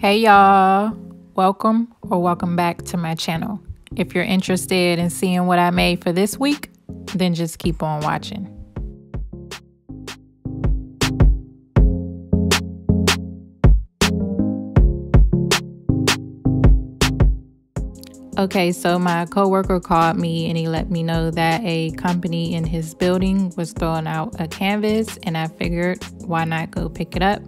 Hey y'all, welcome or welcome back to my channel. If you're interested in seeing what I made for this week, then just keep on watching. Okay, so my coworker called me and he let me know that a company in his building was throwing out a canvas, and I figured why not go pick it up.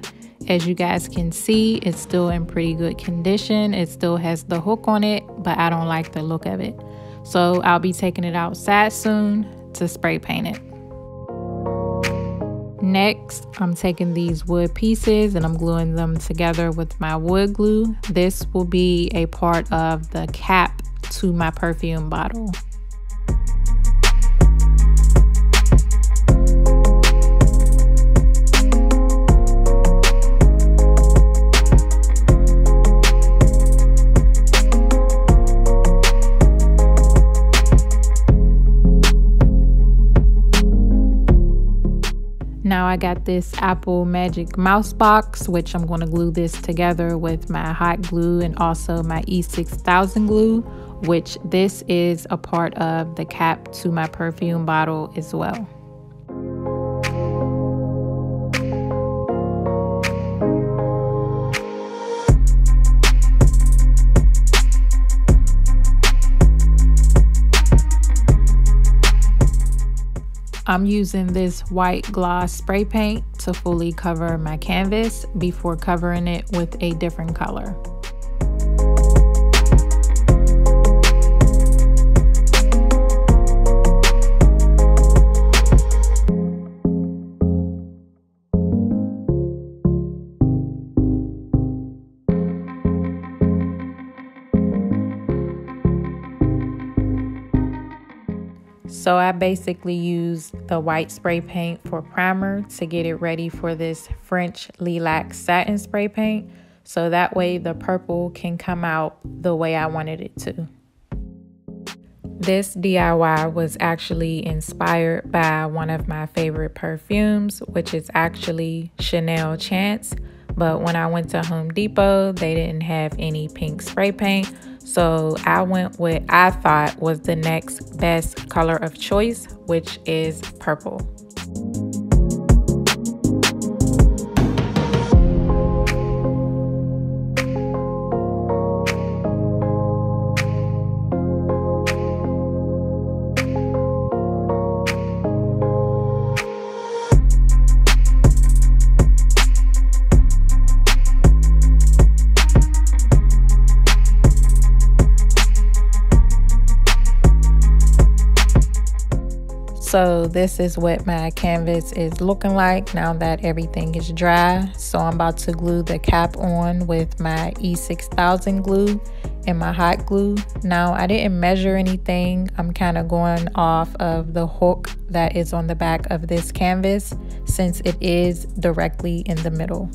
As you guys can see, it's still in pretty good condition. It still has the hook on it, but I don't like the look of it. So I'll be taking it outside soon to spray paint it. Next, I'm taking these wood pieces and I'm gluing them together with my wood glue. This will be a part of the cap to my perfume bottle. Now I got this Apple Magic Mouse Box, which I'm going to glue this together with my hot glue and also my E6000 glue, which this is a part of the cap to my perfume bottle as well. I'm using this white gloss spray paint to fully cover my canvas before covering it with a different color. So I basically used the white spray paint for primer to get it ready for this French lilac satin spray paint. So that way the purple can come out the way I wanted it to. This DIY was actually inspired by one of my favorite perfumes, which is actually Chanel Chance. But when I went to Home Depot, they didn't have any pink spray paint. So I went with I thought was the next best color of choice, which is purple. So this is what my canvas is looking like now that everything is dry. So I'm about to glue the cap on with my E6000 glue and my hot glue. Now I didn't measure anything. I'm kind of going off of the hook that is on the back of this canvas since it is directly in the middle.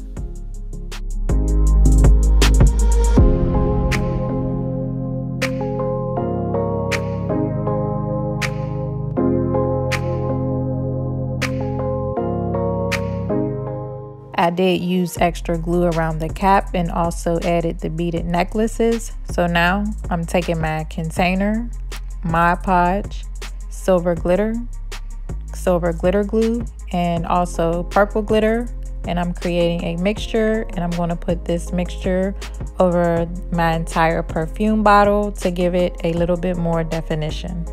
I did use extra glue around the cap and also added the beaded necklaces. So now I'm taking my container, Mod Podge, silver glitter, silver glitter glue, and also purple glitter. And I'm creating a mixture and I'm going to put this mixture over my entire perfume bottle to give it a little bit more definition.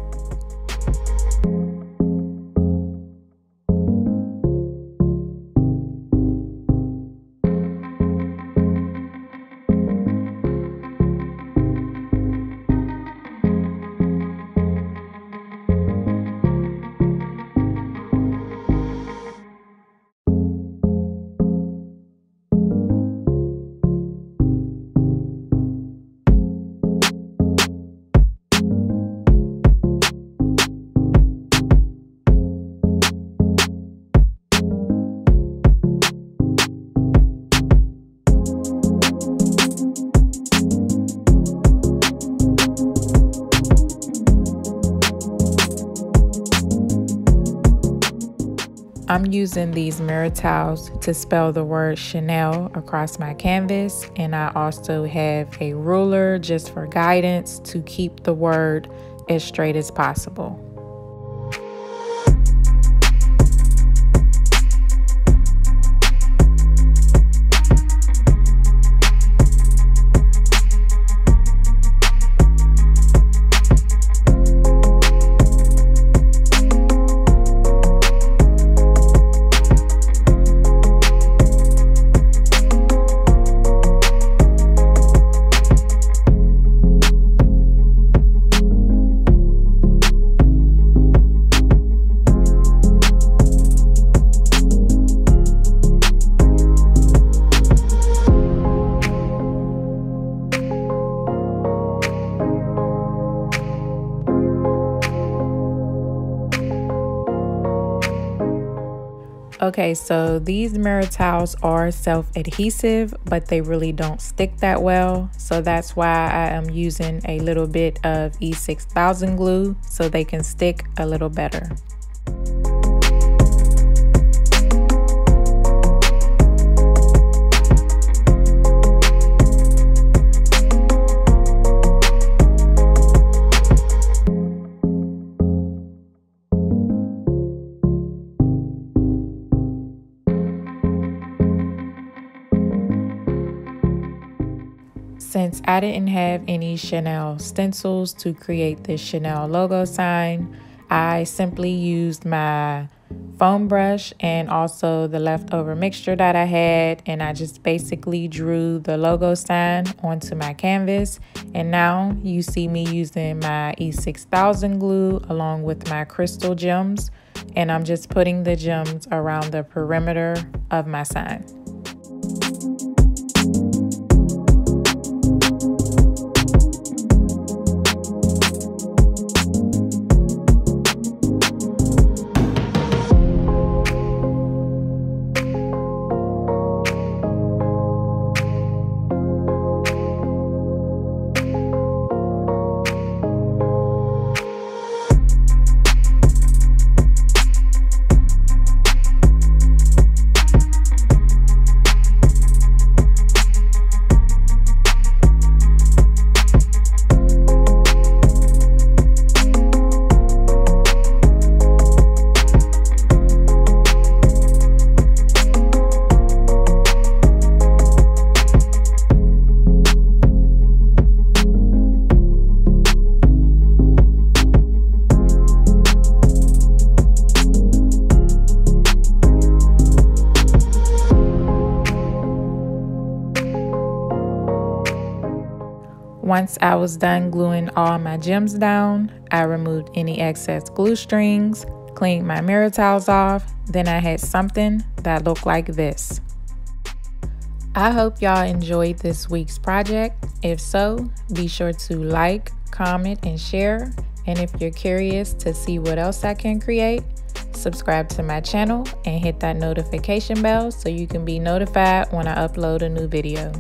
I'm using these mirror tiles to spell the word Chanel across my canvas and I also have a ruler just for guidance to keep the word as straight as possible. Okay, so these mirror tiles are self-adhesive, but they really don't stick that well. So that's why I am using a little bit of E6000 glue so they can stick a little better. Since I didn't have any Chanel stencils to create the Chanel logo sign, I simply used my foam brush and also the leftover mixture that I had and I just basically drew the logo sign onto my canvas and now you see me using my E6000 glue along with my crystal gems and I'm just putting the gems around the perimeter of my sign. Once I was done gluing all my gems down, I removed any excess glue strings, cleaned my mirror tiles off, then I had something that looked like this. I hope y'all enjoyed this week's project. If so, be sure to like, comment, and share. And if you're curious to see what else I can create, subscribe to my channel and hit that notification bell so you can be notified when I upload a new video.